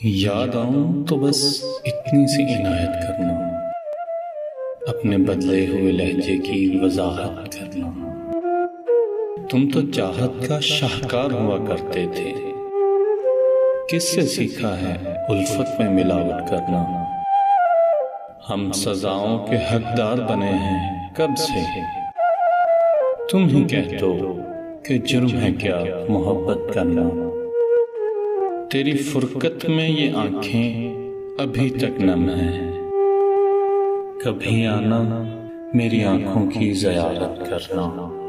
याद आऊँ तो बस इतनी सी इनायत करना। अपने बदले हुए लहजे की वजाहत करना। तुम तो चाहत का शाहकार हुआ करते थे। किससे सीखा है उल्फत में मिलावट करना? हम सजाओं के हकदार बने हैं कब से? तुम ही कह दो कि जुर्म है क्या मोहब्बत करना। तेरी फुरकत में ये आँखें अभी तक नम है। कभी आना मेरी आँखों की जयारत करना।